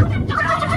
Ah!